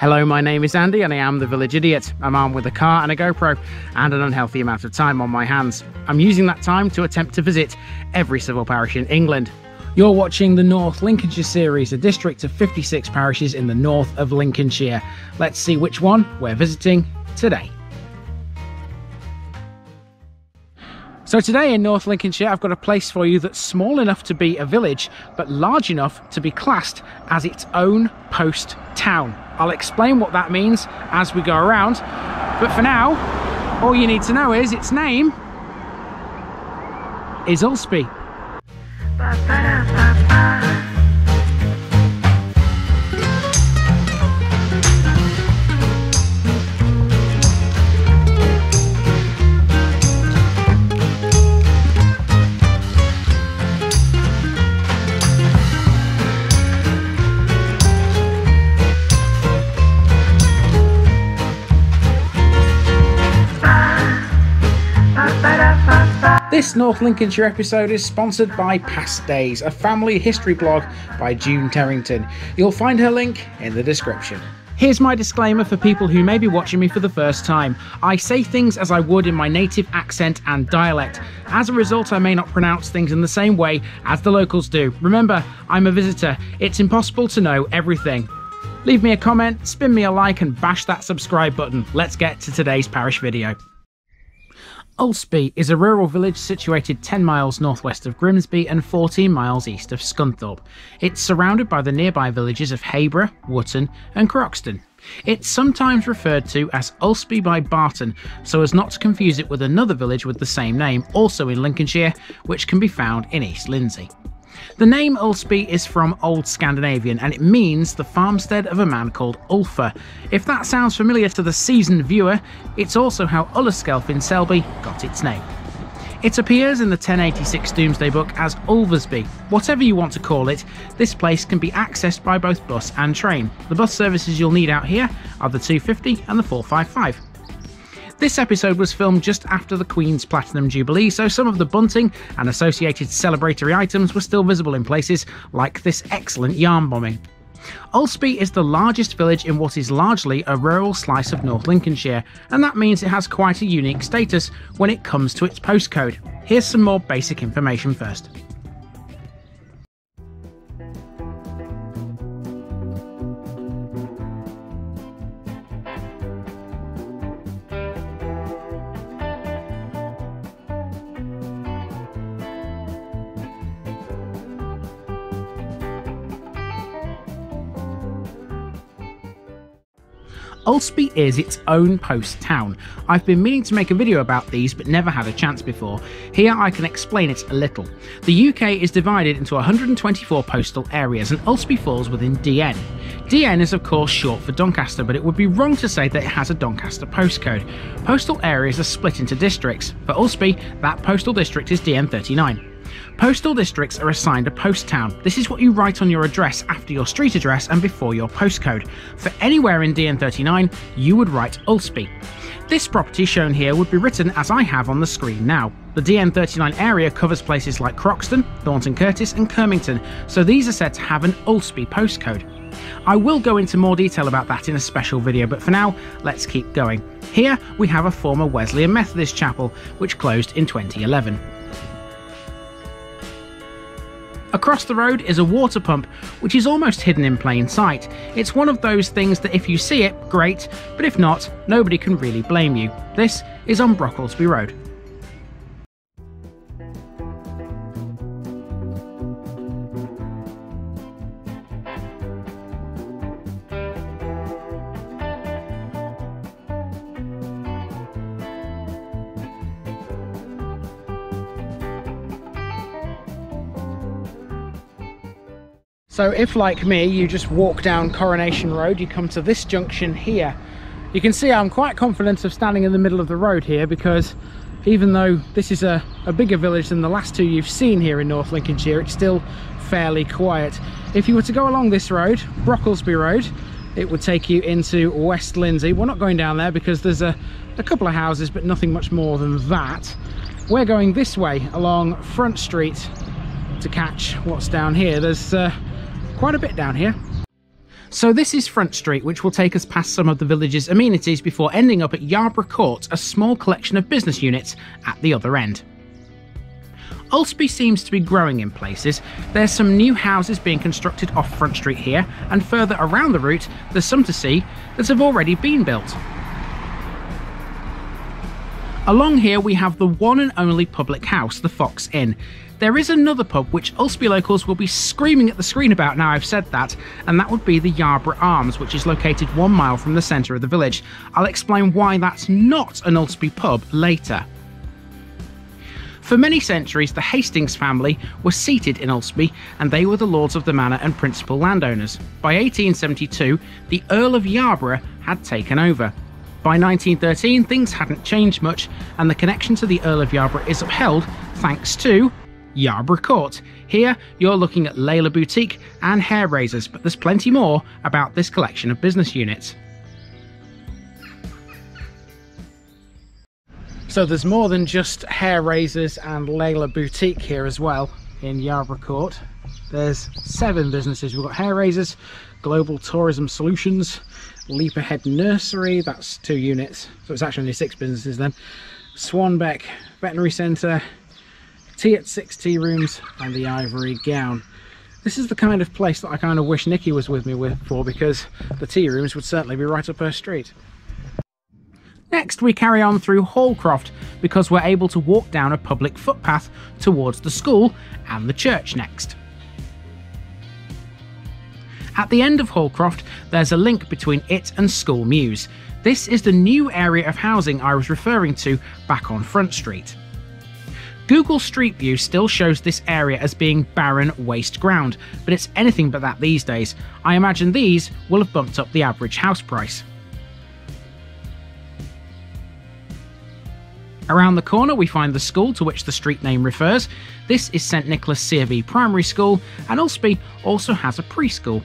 Hello, my name is Andy and I am the Village Idiot. I'm armed with a car and a GoPro and an unhealthy amount of time on my hands. I'm using that time to attempt to visit every civil parish in England. You're watching the North Lincolnshire series, a district of 56 parishes in the north of Lincolnshire. Let's see which one we're visiting today. So today in North Lincolnshire I've got a place for you that's small enough to be a village but large enough to be classed as its own post town. I'll explain what that means as we go around. But for now, all you need to know is its name is Ulceby. This North Lincolnshire episode is sponsored by Past Days, a family history blog by June Terrington. You'll find her link in the description. Here's my disclaimer for people who may be watching me for the first time. I say things as I would in my native accent and dialect. As a result, I may not pronounce things in the same way as the locals do. Remember, I'm a visitor. It's impossible to know everything. Leave me a comment, spin me a like, and bash that subscribe button. Let's get to today's parish video. Ulceby is a rural village situated 10 miles northwest of Grimsby and 14 miles east of Scunthorpe. It's surrounded by the nearby villages of Habrough, Wootton, and Croxton. It's sometimes referred to as Ulceby by Barton, so as not to confuse it with another village with the same name, also in Lincolnshire, which can be found in East Lindsey. The name Ulceby is from Old Scandinavian and it means the farmstead of a man called Ulfa. If that sounds familiar to the seasoned viewer, it's also how Ulleskelf in Selby got its name. It appears in the 1086 Domesday Book as Ulversby. Whatever you want to call it, this place can be accessed by both bus and train. The bus services you'll need out here are the 250 and the 455. This episode was filmed just after the Queen's Platinum Jubilee, so some of the bunting and associated celebratory items were still visible in places like this excellent yarn bombing. Ulceby is the largest village in what is largely a rural slice of North Lincolnshire, and that means it has quite a unique status when it comes to its postcode. Here's some more basic information first. Ulceby is its own post town. I've been meaning to make a video about these but never had a chance before. Here I can explain it a little. The UK is divided into 124 postal areas and Ulceby falls within DN. DN is of course short for Doncaster but it would be wrong to say that it has a Doncaster postcode. Postal areas are split into districts. For Ulceby, that postal district is DN39. Postal districts are assigned a post town. This is what you write on your address after your street address and before your postcode. For anywhere in DN39, you would write Ulceby. This property shown here would be written as I have on the screen now. The DN39 area covers places like Croxton, Thornton Curtis, and Kirmington, so these are said to have an Ulceby postcode. I will go into more detail about that in a special video, but for now, let's keep going. Here we have a former Wesleyan Methodist chapel, which closed in 2011. Across the road is a water pump, which is almost hidden in plain sight. It's one of those things that if you see it, great, but if not, nobody can really blame you. This is on Brocklesby Road. So if like me, you just walk down Coronation Road, you come to this junction here. You can see I'm quite confident of standing in the middle of the road here because even though this is a, a bigger village than the last two you've seen here in North Lincolnshire, it's still fairly quiet. If you were to go along this road, Brocklesby Road, it would take you into West Lindsey. We're not going down there because there's a, a couple of houses, but nothing much more than that. We're going this way along Front Street to catch what's down here. There's uh, quite a bit down here. So this is Front Street, which will take us past some of the village's amenities before ending up at Yarborough Court, a small collection of business units at the other end. Ulceby seems to be growing in places. There's some new houses being constructed off Front Street here, and further around the route, there's some to see that have already been built. Along here we have the one and only public house, the Fox Inn. There is another pub which Ulceby locals will be screaming at the screen about now I've said that, and that would be the Yarborough Arms, which is located one mile from the centre of the village. I'll explain why that's not an Ulceby pub later. For many centuries, the Hastings family were seated in Ulceby, and they were the lords of the manor and principal landowners. By 1872, the Earl of Yarborough had taken over. By 1913, things hadn't changed much, and the connection to the Earl of Yarborough is upheld thanks to Yarborough Court. Here, you're looking at Layla Boutique and hair razors, but there's plenty more about this collection of business units. So there's more than just hair razors and Layla Boutique here as well in Yarborough Court. There's seven businesses. We've got hair razors, Global Tourism Solutions, Leap Ahead Nursery, that's two units, so it's actually only six businesses then. Swanbeck Veterinary Centre, tea at six tea rooms and the ivory gown this is the kind of place that I kind of wish Nikki was with me with for because the tea rooms would certainly be right up her street. Next we carry on through Hallcroft because we're able to walk down a public footpath towards the school and the church next. At the end of Hallcroft there's a link between it and School Mews. This is the new area of housing I was referring to back on Front Street. Google Street View still shows this area as being barren waste ground, but it's anything but that these days. I imagine these will have bumped up the average house price. Around the corner we find the school to which the street name refers. This is St Nicholas CFE Primary School and Ulceby also has a preschool.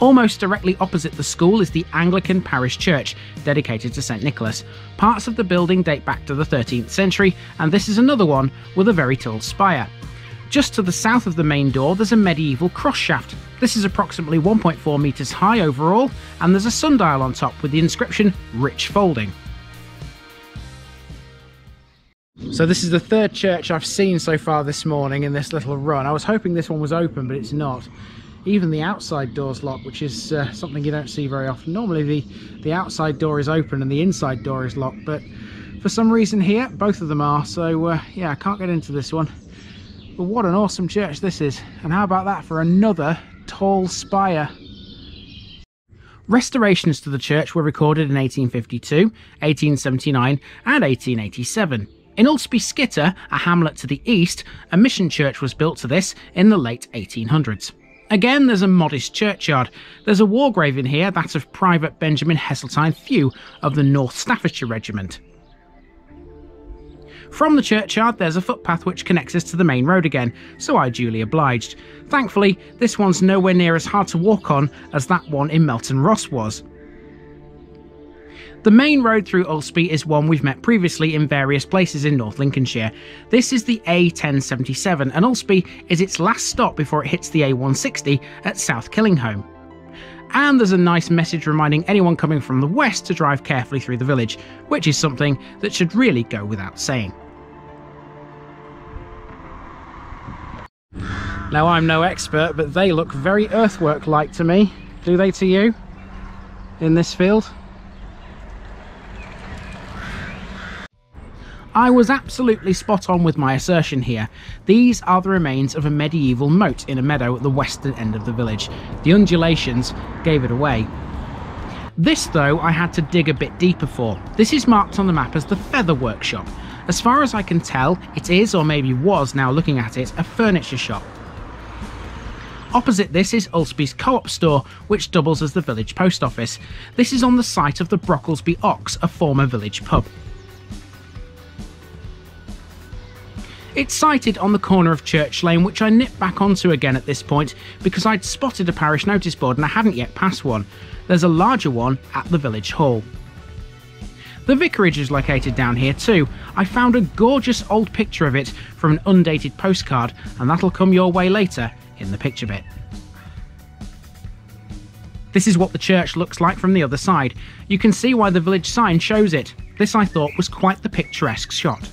Almost directly opposite the school is the Anglican parish church, dedicated to St Nicholas. Parts of the building date back to the 13th century, and this is another one with a very tall spire. Just to the south of the main door, there's a medieval cross shaft. This is approximately 1.4 metres high overall, and there's a sundial on top with the inscription Rich Folding. So this is the third church I've seen so far this morning in this little run. I was hoping this one was open, but it's not even the outside door's locked which is uh, something you don't see very often normally the the outside door is open and the inside door is locked but for some reason here both of them are so uh, yeah I can't get into this one but what an awesome church this is and how about that for another tall spire Restorations to the church were recorded in 1852, 1879 and 1887. In Ulceby Skitter, a hamlet to the east, a mission church was built to this in the late 1800s. Again, there's a modest churchyard. There's a war grave in here, that of Private Benjamin Heseltine Few of the North Staffordshire Regiment. From the churchyard, there's a footpath which connects us to the main road again, so I duly obliged. Thankfully, this one's nowhere near as hard to walk on as that one in Melton Ross was. The main road through Ulceby is one we've met previously in various places in North Lincolnshire. This is the A1077 and Ulceby is its last stop before it hits the A160 at South Killingholme. And there's a nice message reminding anyone coming from the west to drive carefully through the village, which is something that should really go without saying. Now I'm no expert, but they look very earthwork-like to me. Do they to you? In this field? I was absolutely spot on with my assertion here. These are the remains of a medieval moat in a meadow at the western end of the village. The undulations gave it away. This, though, I had to dig a bit deeper for. This is marked on the map as the Feather Workshop. As far as I can tell, it is, or maybe was now looking at it, a furniture shop. Opposite this is Ulceby's Co-op store, which doubles as the village post office. This is on the site of the Brocklesby Ox, a former village pub. It's sited on the corner of Church Lane, which I nipped back onto again at this point because I'd spotted a parish notice board and I hadn't yet passed one. There's a larger one at the village hall. The vicarage is located down here too. I found a gorgeous old picture of it from an undated postcard, and that'll come your way later in the picture bit. This is what the church looks like from the other side. You can see why the village sign shows it. This I thought was quite the picturesque shot.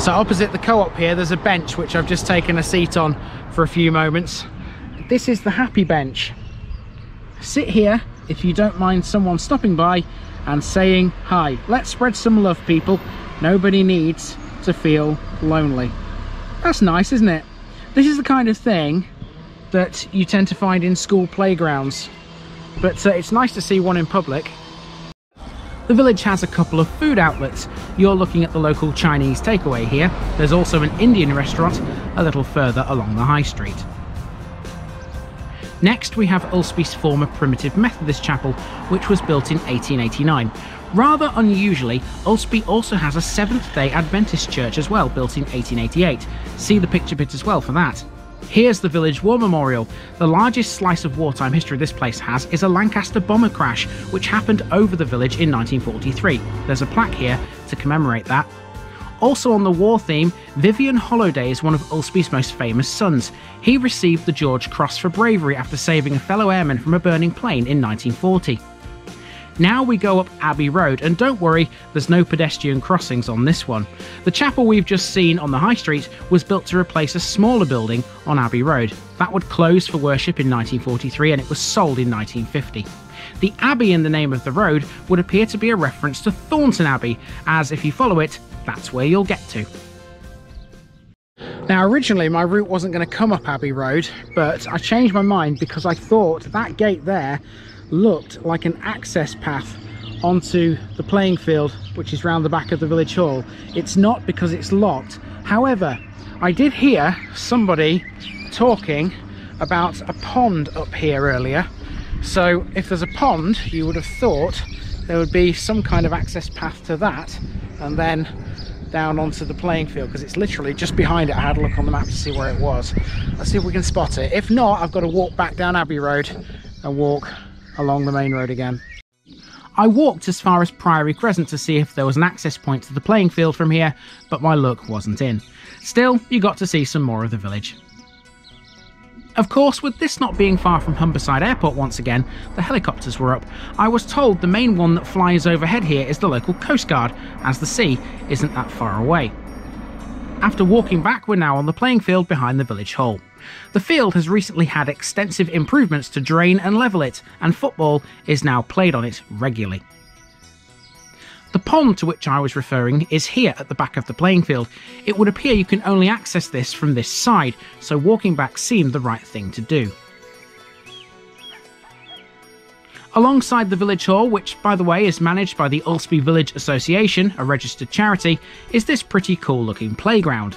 So opposite the co-op here, there's a bench which I've just taken a seat on for a few moments. This is the happy bench. Sit here if you don't mind someone stopping by and saying hi. Let's spread some love, people. Nobody needs to feel lonely. That's nice, isn't it? This is the kind of thing that you tend to find in school playgrounds. But uh, it's nice to see one in public the village has a couple of food outlets. You're looking at the local Chinese takeaway here. There's also an Indian restaurant a little further along the high street. Next we have Ulceby's former Primitive Methodist Chapel, which was built in 1889. Rather unusually, Ulceby also has a Seventh-day Adventist church as well, built in 1888. See the picture bit as well for that. Here's the Village War Memorial. The largest slice of wartime history this place has is a Lancaster bomber crash, which happened over the village in 1943. There's a plaque here to commemorate that. Also on the war theme, Vivian Hollowday is one of Ulceby's most famous sons. He received the George Cross for bravery after saving a fellow airman from a burning plane in 1940. Now we go up Abbey Road, and don't worry, there's no pedestrian crossings on this one. The chapel we've just seen on the High Street was built to replace a smaller building on Abbey Road. That would close for worship in 1943 and it was sold in 1950. The Abbey in the name of the road would appear to be a reference to Thornton Abbey, as if you follow it, that's where you'll get to. Now originally my route wasn't going to come up Abbey Road, but I changed my mind because I thought that gate there looked like an access path onto the playing field which is round the back of the village hall. It's not because it's locked. However I did hear somebody talking about a pond up here earlier. So if there's a pond you would have thought there would be some kind of access path to that and then down onto the playing field because it's literally just behind it. I had a look on the map to see where it was. Let's see if we can spot it. If not I've got to walk back down Abbey Road and walk along the main road again. I walked as far as Priory Crescent to see if there was an access point to the playing field from here, but my luck wasn't in. Still, you got to see some more of the village. Of course, with this not being far from Humberside Airport once again, the helicopters were up. I was told the main one that flies overhead here is the local Coast Guard, as the sea isn't that far away. After walking back, we're now on the playing field behind the village hall. The field has recently had extensive improvements to drain and level it, and football is now played on it regularly. The pond to which I was referring is here at the back of the playing field. It would appear you can only access this from this side, so walking back seemed the right thing to do. Alongside the village hall, which by the way is managed by the Ulceby Village Association, a registered charity, is this pretty cool looking playground.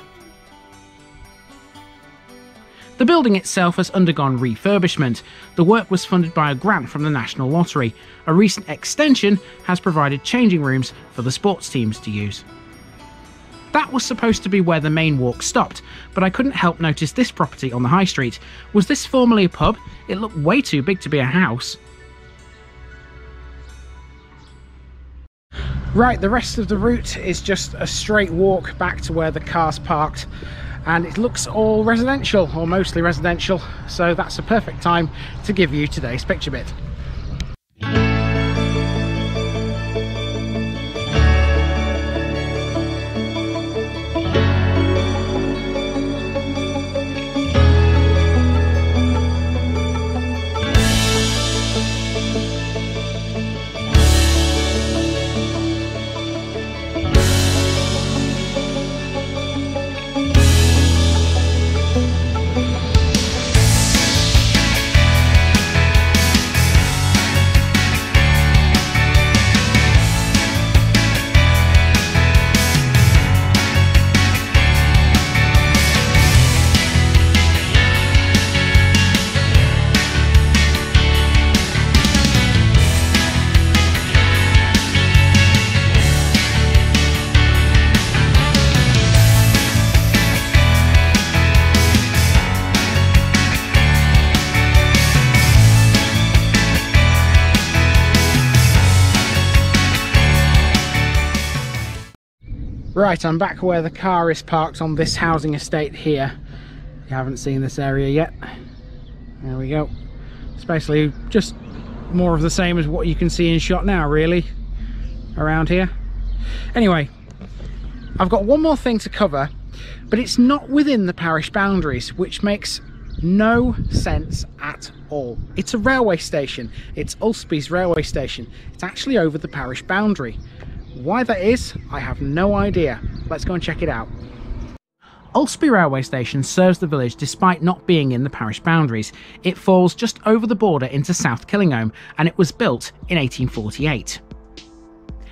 The building itself has undergone refurbishment. The work was funded by a grant from the National Lottery. A recent extension has provided changing rooms for the sports teams to use. That was supposed to be where the main walk stopped, but I couldn't help notice this property on the high street. Was this formerly a pub? It looked way too big to be a house. Right, the rest of the route is just a straight walk back to where the car's parked and it looks all residential or mostly residential. So that's a perfect time to give you today's picture bit Right, I'm back where the car is parked on this housing estate here. You haven't seen this area yet. There we go. It's basically just more of the same as what you can see in shot now, really, around here. Anyway, I've got one more thing to cover, but it's not within the parish boundaries, which makes no sense at all. It's a railway station. It's Ulceby's railway station. It's actually over the parish boundary. Why that is, I have no idea. Let's go and check it out. Ulceby railway station serves the village despite not being in the parish boundaries. It falls just over the border into South Killingholme and it was built in 1848.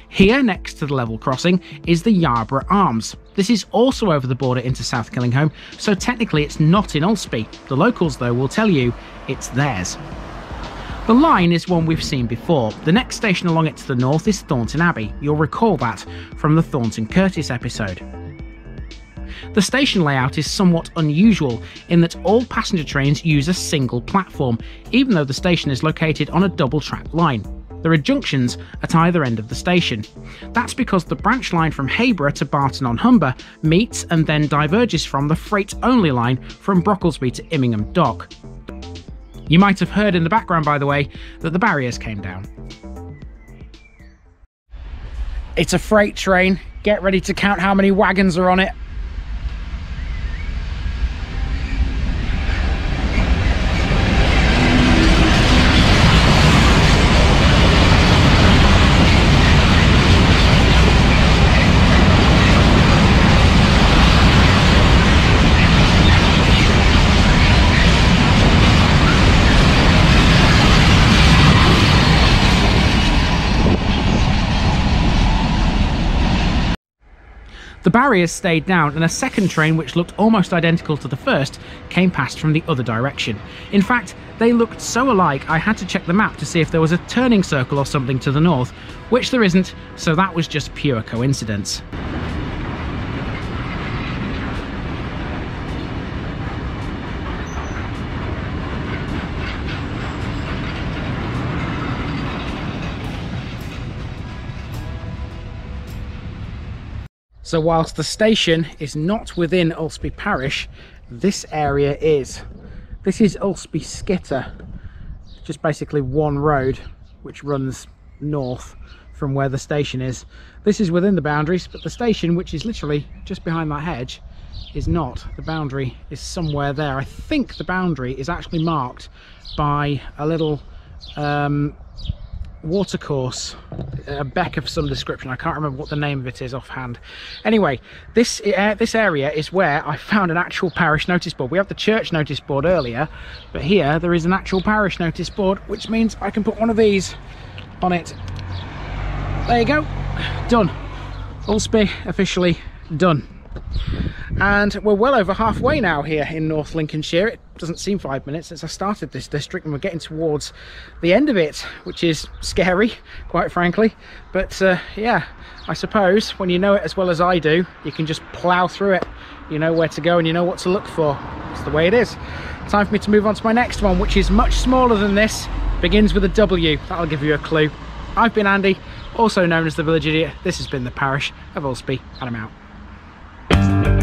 Here, next to the level crossing, is the Yarborough Arms. This is also over the border into South Killingholme, so technically it's not in Ulceby. The locals, though, will tell you it's theirs. The line is one we've seen before. The next station along it to the north is Thornton Abbey. You'll recall that from the Thornton Curtis episode. The station layout is somewhat unusual in that all passenger trains use a single platform, even though the station is located on a double track line. There are junctions at either end of the station. That's because the branch line from Habrough to Barton on Humber meets and then diverges from the freight only line from Brocklesby to Immingham Dock. You might have heard in the background, by the way, that the barriers came down. It's a freight train. Get ready to count how many wagons are on it. The barriers stayed down and a second train which looked almost identical to the first came past from the other direction. In fact, they looked so alike I had to check the map to see if there was a turning circle or something to the north, which there isn't, so that was just pure coincidence. So whilst the station is not within Ulceby Parish, this area is. This is Ulceby Skitter, just basically one road which runs north from where the station is. This is within the boundaries, but the station, which is literally just behind that hedge, is not. The boundary is somewhere there. I think the boundary is actually marked by a little um, watercourse a beck of some description. I can't remember what the name of it is offhand. Anyway this uh, this area is where i found an actual parish notice board. We have the church notice board earlier but here there is an actual parish notice board which means i can put one of these on it. There you go. Done. Ulceby officially done and we're well over halfway now here in North Lincolnshire. It doesn't seem five minutes since I started this district and we're getting towards the end of it, which is scary, quite frankly. But uh, yeah, I suppose when you know it as well as I do, you can just plough through it. You know where to go and you know what to look for. It's the way it is. Time for me to move on to my next one, which is much smaller than this, begins with a W. That'll give you a clue. I've been Andy, also known as the Village Idiot. This has been the Parish of Ulceby, and I'm out. Thank you.